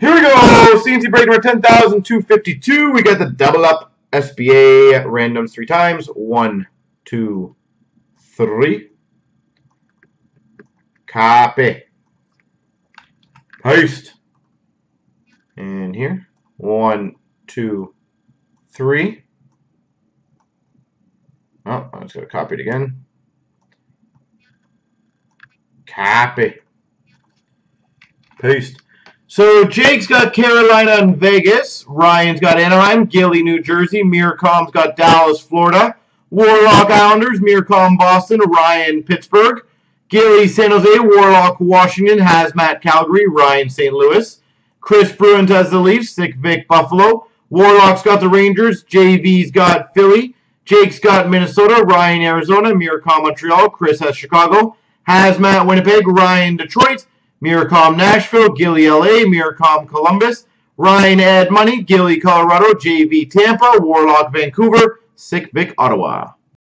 Here we go. CNC break number 10,252. We got the double up SBA randoms three times. One, two, three. Copy. Paste. And here. One, two, three. Oh, I just got to copy it again. Copy. Paste. So Jake's got Carolina and Vegas. Ryan's got Anaheim, Gilly, New Jersey. Mircom's got Dallas, Florida. Warlock Islanders, Mircom, Boston. Ryan, Pittsburgh. Gilly, San Jose. Warlock, Washington. Hazmat, Calgary. Ryan, St. Louis. Chris Bruins has the Leafs. Sick Vic, Buffalo. Warlock's got the Rangers. JV's got Philly. Jake's got Minnesota. Ryan, Arizona. Mircom, Montreal. Chris has Chicago. Hazmat, Winnipeg. Ryan, Detroit. Miracom Nashville, Gilly LA, Miracom Columbus, Ryan Ed Money, Gilly Colorado, JV Tampa, Warlock Vancouver, Sick Vic Ottawa.